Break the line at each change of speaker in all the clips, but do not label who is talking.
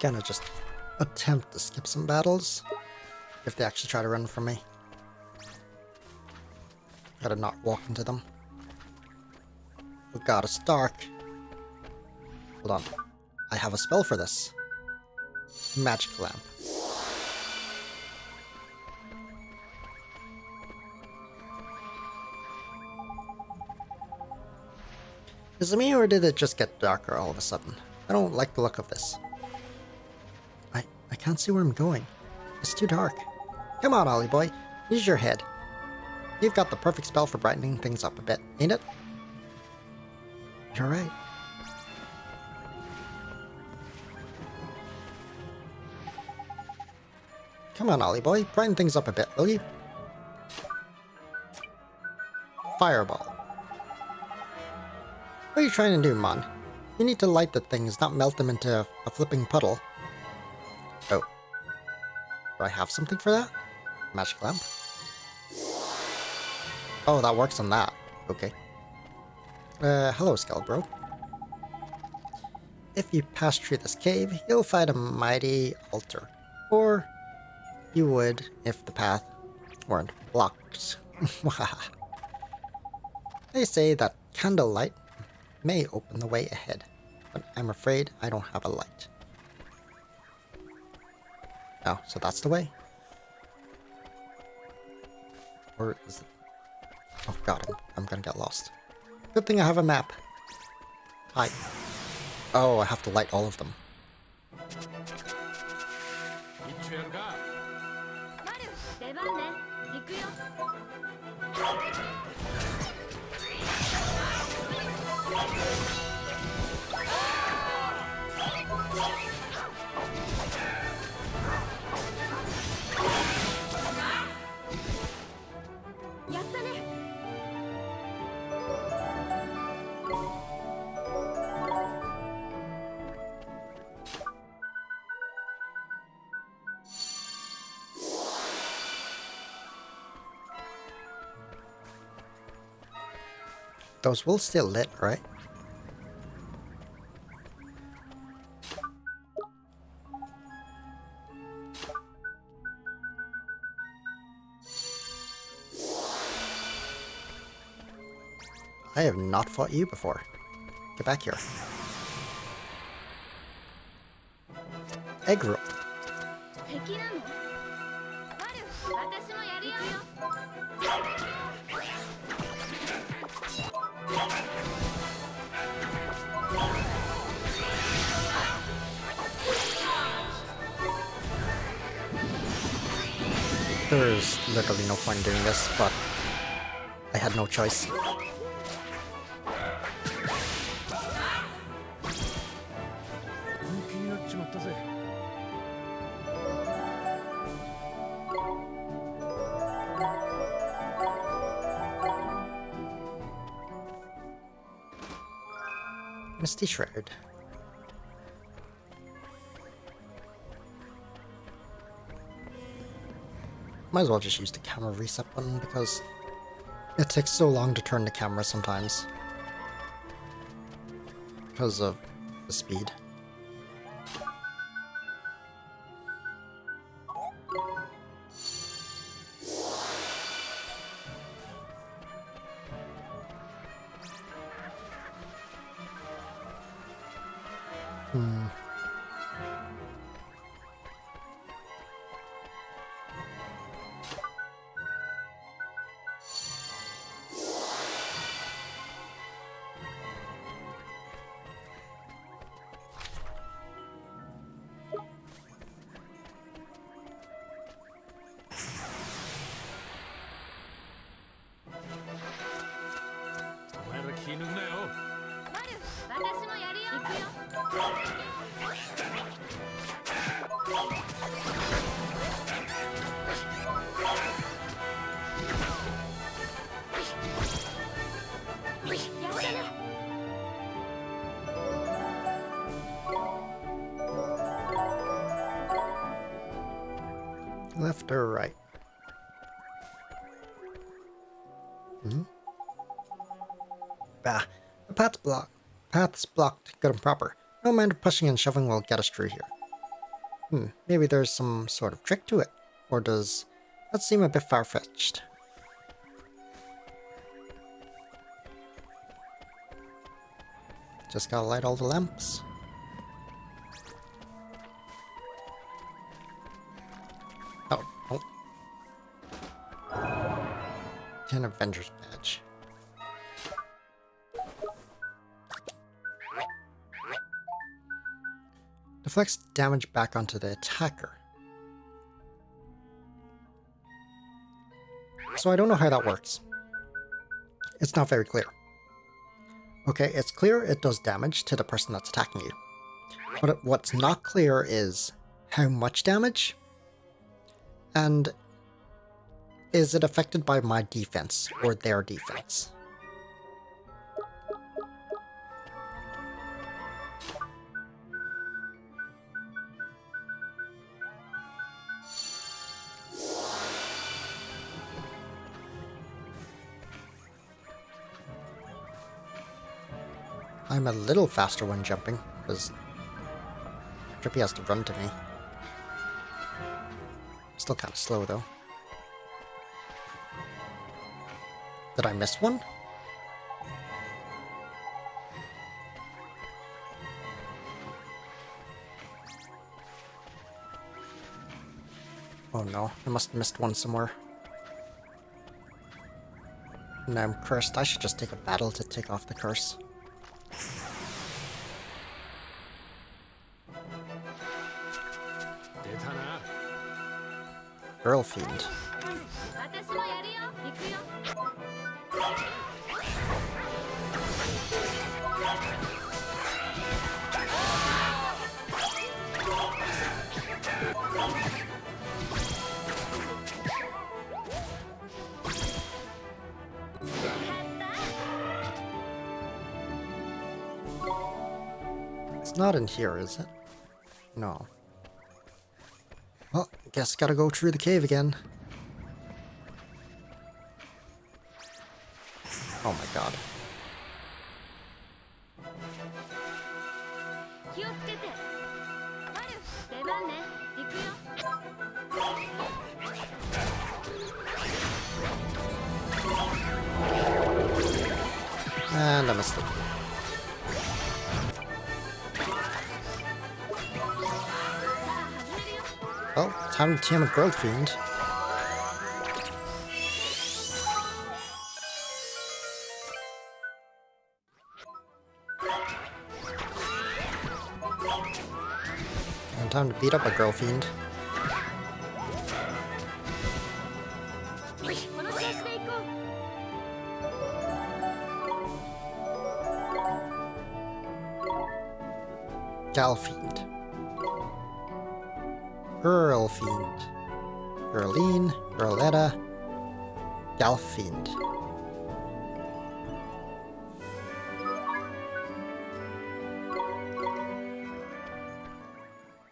Gonna just attempt to skip some battles if they actually try to run from me. Gotta not walk into them. Oh god, it's dark. Hold on. I have a spell for this. Magic lamp. Is it me or did it just get darker all of a sudden? I don't like the look of this. I, can't see where I'm going. It's too dark. Come on, Ollie boy. Use your head. You've got the perfect spell for brightening things up a bit, ain't it? You're right. Come on, Ollie boy. Brighten things up a bit, will you? Fireball. What are you trying to do, Mon? You need to light the things, not melt them into a flipping puddle. Do I have something for that? Magic lamp? Oh, that works on that. Okay. Uh, hello, Skullbro. If you pass through this cave, you'll find a mighty altar. Or you would if the path weren't blocked. they say that candlelight may open the way ahead, but I'm afraid I don't have a light. Oh, so that's the way? Or is it... Oh god, I'm, I'm gonna get lost. Good thing I have a map. Hi. Oh, I have to light all of them. Those will still lit, right? I have not fought you before. Get back here. Egg roll. There's literally no point doing this, but I had no choice. Misty Shroud. Might as well just use the camera reset button because it takes so long to turn the camera sometimes. Because of the speed. Left or right? Hmm? Bah, the path's blocked. Path's blocked, good and proper. No amount of pushing and shoving will get us through here. Hmm, maybe there's some sort of trick to it. Or does that seem a bit far-fetched? Just gotta light all the lamps. Ten Avengers badge. Deflects damage back onto the attacker. So I don't know how that works. It's not very clear. Okay, it's clear it does damage to the person that's attacking you. But what's not clear is how much damage and is it affected by my defense or their defense? I'm a little faster when jumping, because Drippy has to run to me. Still kind of slow, though. Did I miss one? Oh no, I must have missed one somewhere. Now I'm cursed. I should just take a battle to take off the curse. Girl Fiend. Not in here, is it? No. Well, guess gotta go through the cave again. Oh my god. And I missed to tame a fiend. And time to beat up a girl fiend. Gal fiend. Girl Fiend. Girline, Girletta, Galfiend.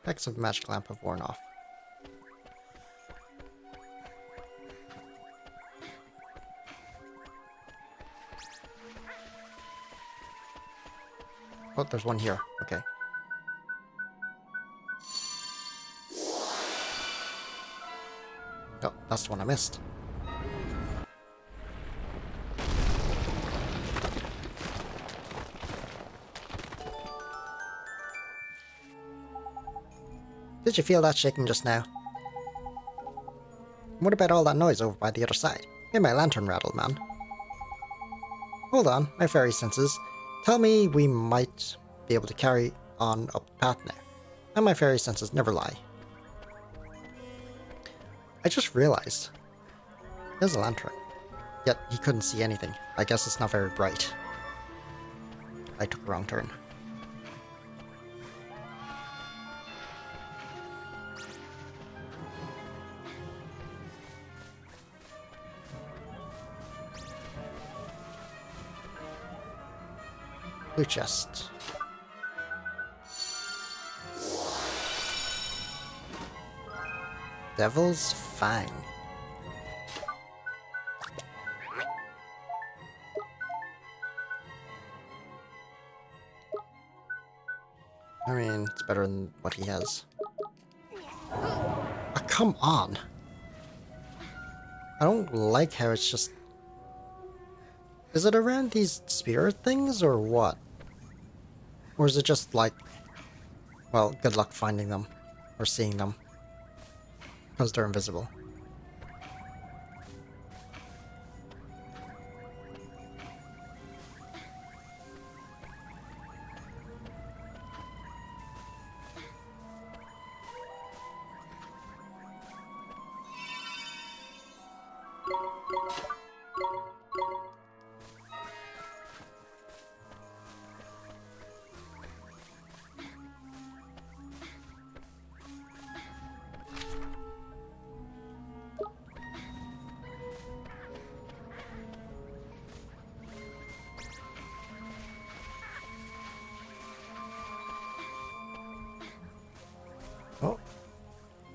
Effects of Magic Lamp have worn off. Oh, there's one here. Okay. That's the one I missed. Did you feel that shaking just now? What about all that noise over by the other side? Made my lantern rattle, man. Hold on, my fairy senses. Tell me we might be able to carry on up the path now. And my fairy senses never lie. I just realized. There's a lantern. Yet he couldn't see anything. I guess it's not very bright. I took a wrong turn. Blue chest. Devil's Fang. I mean, it's better than what he has. Oh, come on. I don't like how it's just... Is it around these spirit things or what? Or is it just like... Well, good luck finding them. Or seeing them. Because they're invisible.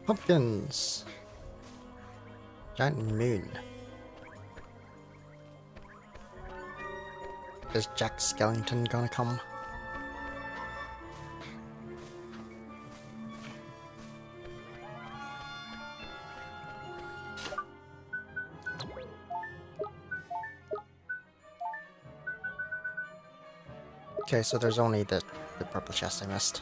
Pumpkins. Giant moon. Is Jack Skellington gonna come? Okay, so there's only the, the purple chest I missed.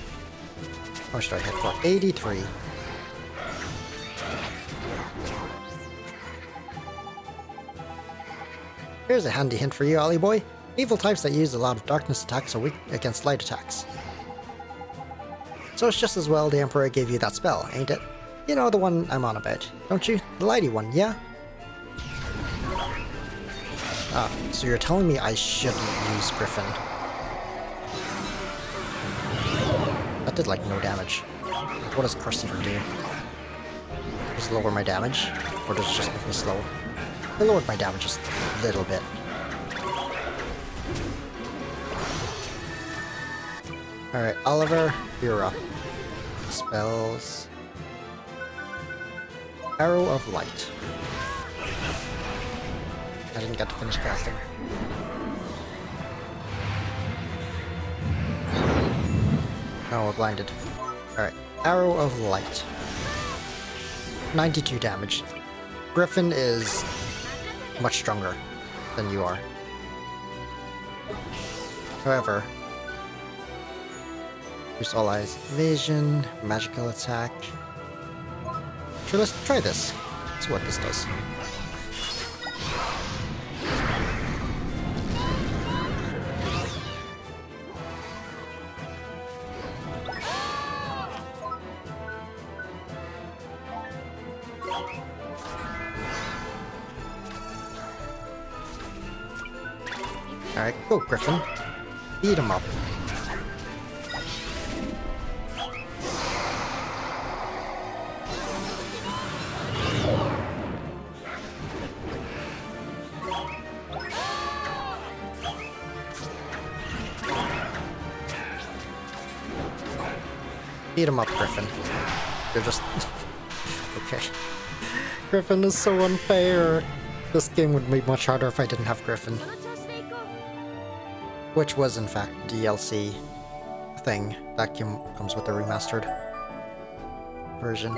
Much do I hit for? 83. Here's a handy hint for you, Ollie boy. Evil types that use a lot of darkness attacks are weak against light attacks. So it's just as well the Emperor gave you that spell, ain't it? You know the one I'm on about, don't you? The lighty one, yeah? Ah, so you're telling me I shouldn't use Griffin. Did like no damage. Like, What does Crucifer do? Does lower my damage? Or does it just make me slow? It lowered my damage just a little bit. Alright, Oliver, you're up. Spells. Arrow of Light. I didn't get to finish casting. Oh, we're blinded. Alright, Arrow of Light. 92 damage. Griffin is much stronger than you are. However, Boost all eyes evasion, magical attack. Sure, let's try this. See what this does. Go Griffin. Beat him up. Beat him up, Griffin. You're just... okay. Griffin is so unfair. This game would be much harder if I didn't have Griffin which was in fact DLC thing that comes with the remastered version.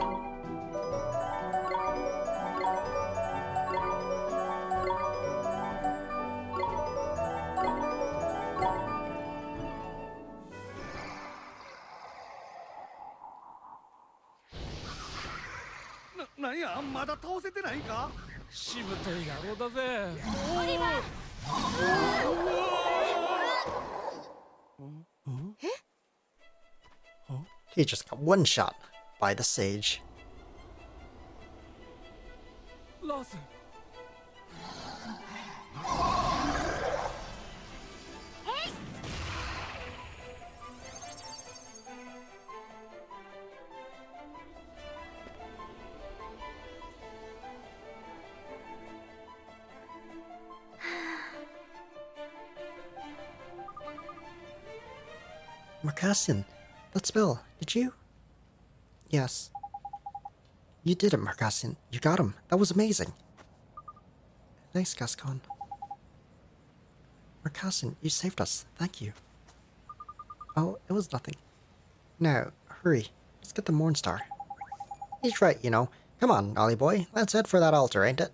He just got one shot by the sage.
ラース
Marcassin, that spell, did you? Yes. You did it, Marcassin. You got him. That was amazing. Thanks, Gascon. Marcassin, you saved us. Thank you. Oh, it was nothing. Now, hurry. Let's get the Mornstar. He's right, you know. Come on, Ollie boy. Let's head for that altar, ain't it?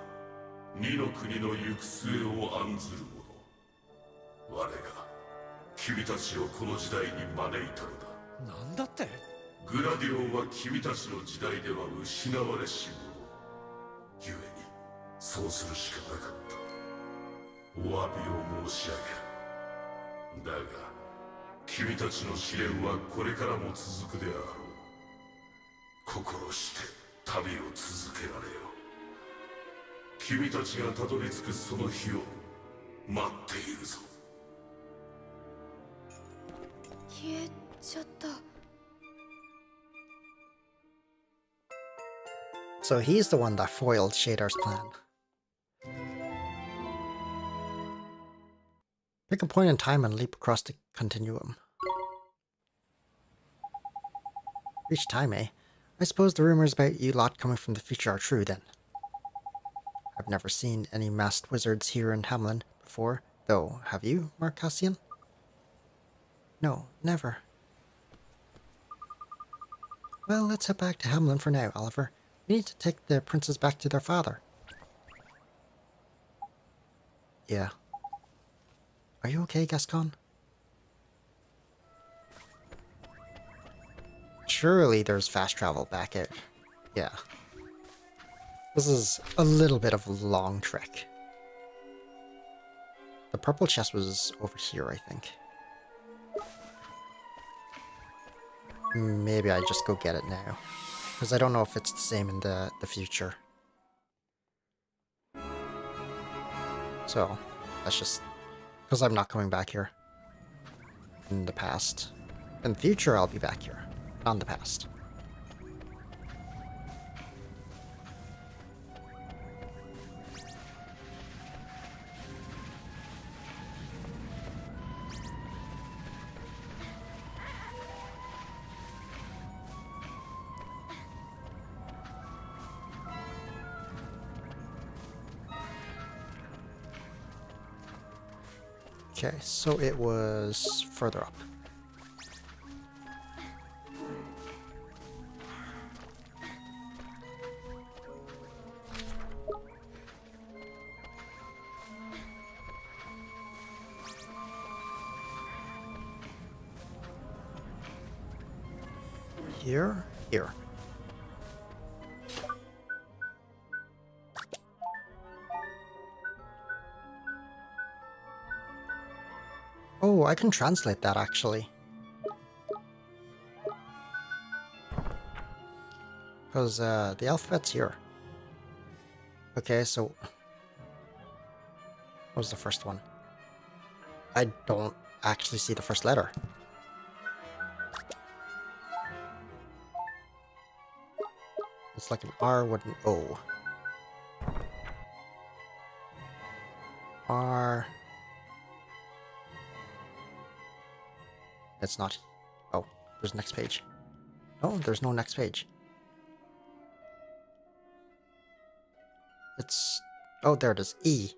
二の国の行く末を案ずる者。我が君たちをこの時代に招いたのだ。
なんだって？
グラディオンは君たちの時代では失われし者。故にそうするしかなかった。お詫びを申し上げる。だが君たちの試練はこれからも続くであろう。心して旅を続けられよ君たちがたどり着くその日を待っているぞ
消えちゃった
So he's the one that foiled Shadar's plan. Pick a point in time and leap across the continuum. Reach time, eh? I suppose the rumors about you lot coming from the future are true, then. I've never seen any masked wizards here in Hamelin before, though, have you, Marcassin? No, never. Well, let's head back to Hamelin for now, Oliver. We need to take the princes back to their father. Yeah. Are you okay, Gascon? Surely there's fast travel back out. Yeah. This is a little bit of a long trek. The purple chest was over here, I think. Maybe I just go get it now. Because I don't know if it's the same in the, the future. So, that's just... Because I'm not coming back here. In the past. In the future, I'll be back here. In the past. So it was further up. Here, here. Oh, I can translate that actually. Because uh, the alphabet's here. Okay, so... What was the first one? I don't actually see the first letter. It's like an R with an O. It's not. Oh, There's next page. No, there's no next page. It's... Oh, there it is. E.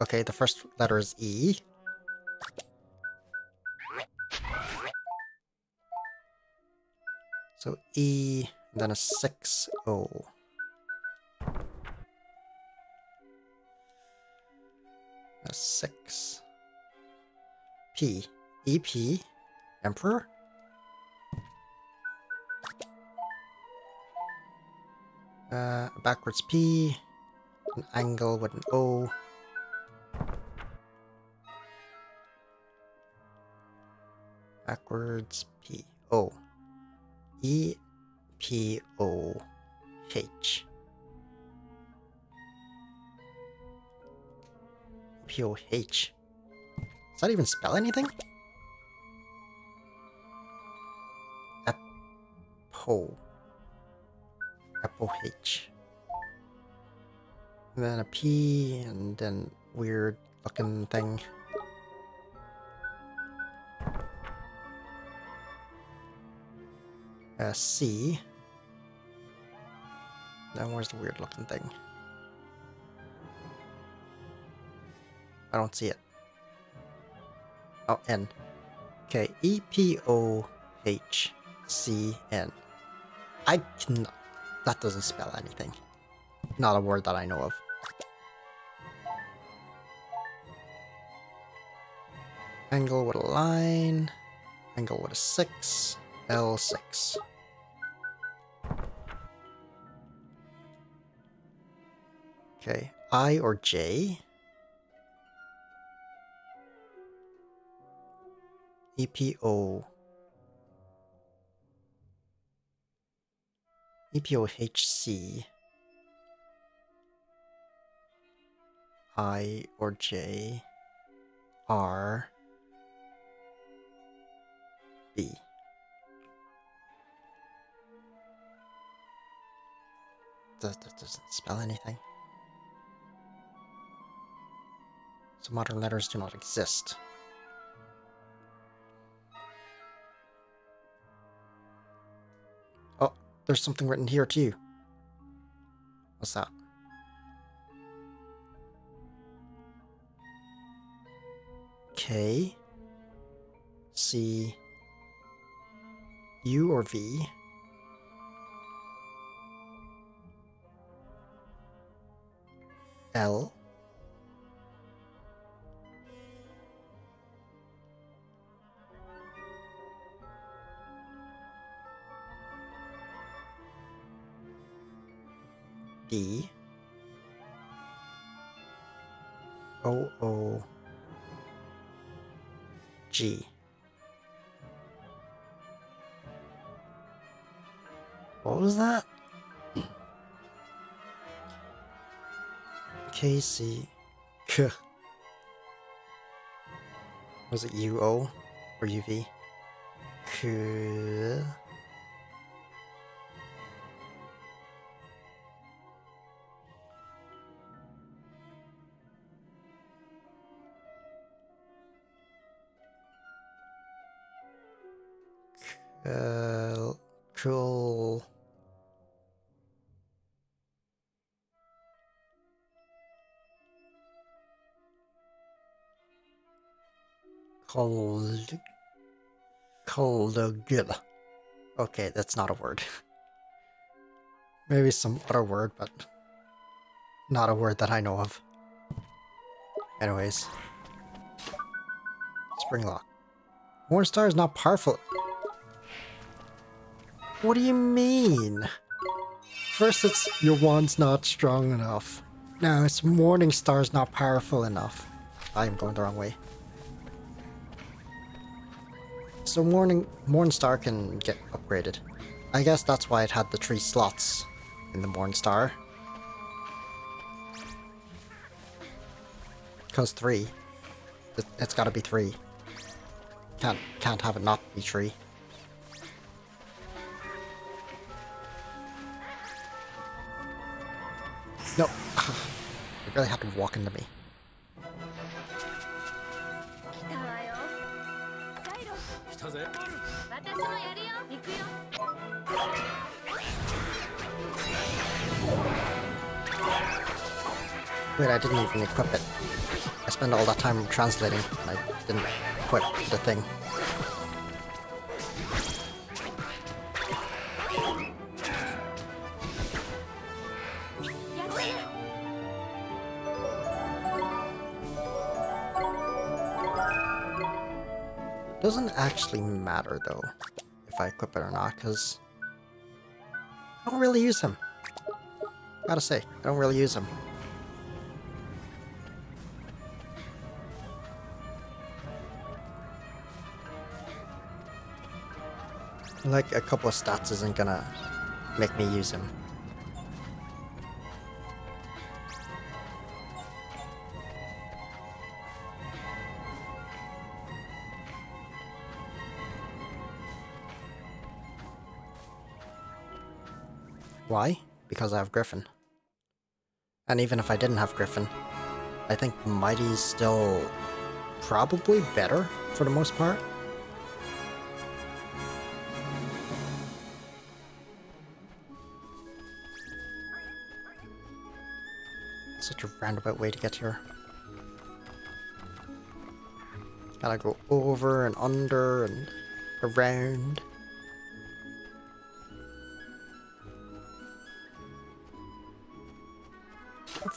Okay, the first letter is E. So E, then a 6 O. A 6 P. EP. Emperor? Uh, backwards P. An angle with an O. Backwards P. O. E P O H. P O H. Does that even spell anything? Epo. Epo H. And then a P and then weird looking thing. A C. Then where's the weird looking thing? I don't see it. Oh, N. Okay, E P O H C N. I. That doesn't spell anything. Not a word that I know of. Angle with a line. Angle with a 6. L6. Okay, I or J? EPO. EPOHC. I or J. R. B. That, that doesn't spell anything. So modern letters do not exist. There's something written here too. What's that? K C U or V L D O O G What was that? K C K Was it U O or U V? K Uh, cool. Cold. Cold. Okay, that's not a word. Maybe some other word, but not a word that I know of. Anyways. Springlock. Mornstar is not powerful. What do you mean? First it's your wand's not strong enough. Now it's Morning Star's not powerful enough. I am going the wrong way. So Morning Morningstar can get upgraded. I guess that's why it had the three slots in the Morningstar. Because three. It, it's gotta be three. Can't can't have it not be three. No. You're gonna have to walk into me. Wait, I didn't even equip it. I spent all that time translating, and I didn't equip the thing. Doesn't actually matter though, if I equip it or not, because I don't really use him. Gotta say, I don't really use him. Like a couple of stats isn't gonna make me use him. Why? Because I have Griffin. And even if I didn't have Griffin, I think Mighty's still probably better for the most part. Such a roundabout way to get here. Gotta go over and under and around.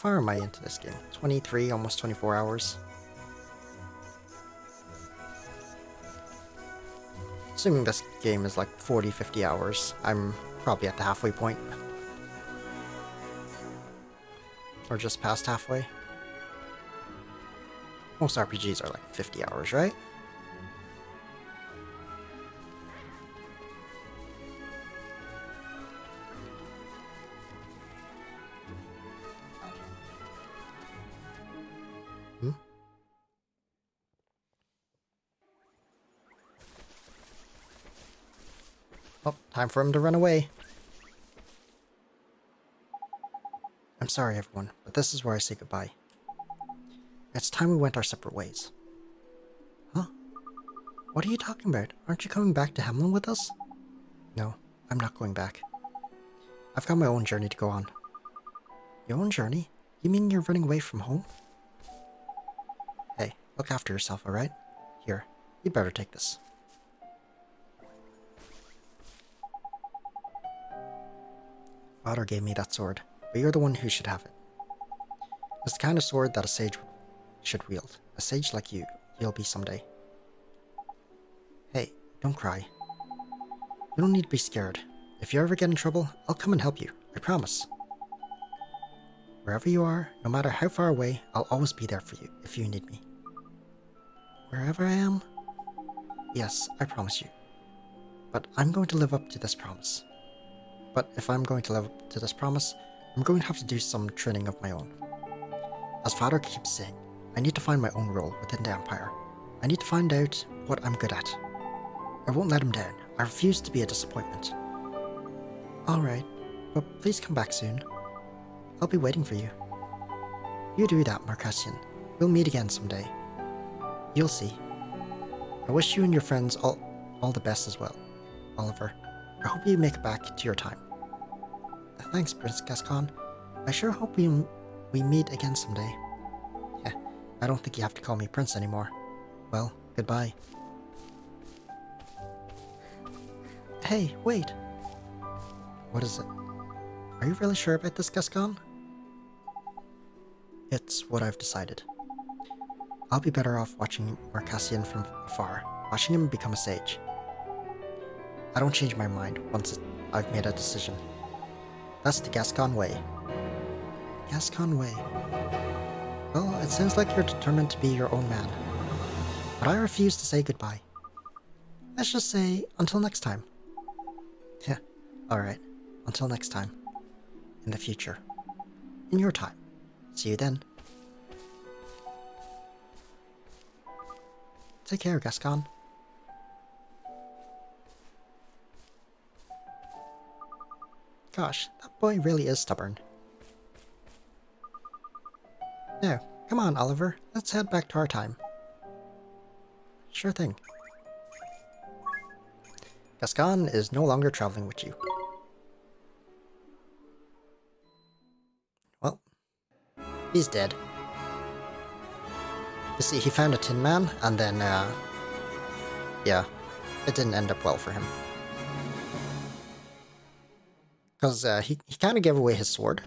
Far am I into this game? 23, almost 24 hours. Assuming this game is like 40, 50 hours, I'm probably at the halfway point. Or just past halfway. Most RPGs are like 50 hours, right? Time for him to run away. I'm sorry, everyone, but this is where I say goodbye. It's time we went our separate ways. Huh? What are you talking about? Aren't you coming back to Hamelin with us? No, I'm not going back. I've got my own journey to go on. Your own journey? You mean you're running away from home? Hey, look after yourself, alright? Here, you'd better take this. Father gave me that sword, but you're the one who should have it. It's the kind of sword that a sage should wield. A sage like you, you'll be someday. Hey, don't cry. You don't need to be scared. If you ever get in trouble, I'll come and help you. I promise. Wherever you are, no matter how far away, I'll always be there for you if you need me. Wherever I am? Yes, I promise you. But I'm going to live up to this promise. But if I'm going to live up to this promise, I'm going to have to do some training of my own. As Father keeps saying, I need to find my own role within the Empire. I need to find out what I'm good at. I won't let him down. I refuse to be a disappointment. Alright, but please come back soon. I'll be waiting for you. You do that, Marcassin. We'll meet again someday. You'll see. I wish you and your friends all, all the best as well, Oliver. I hope you make it back to your time. Thanks, Prince Gascon. I sure hope we, we meet again someday. Yeah, I don't think you have to call me Prince anymore. Well, goodbye. Hey, wait. What is it? Are you really sure about this, Gascon? It's what I've decided. I'll be better off watching Marcassin from afar, watching him become a sage. I don't change my mind once I've made a decision. That's the Gascon way. Gascon way. Well, it sounds like you're determined to be your own man. But I refuse to say goodbye. Let's just say, until next time. Yeah, alright. Until next time. In the future. In your time. See you then. Take care, Gascon. Gosh, that boy really is stubborn. Now, come on, Oliver. Let's head back to our time. Sure thing. Gascon is no longer traveling with you. Well, he's dead. You see, he found a Tin Man, and then, uh, yeah, it didn't end up well for him. Because uh, he, he kind of gave away his sword.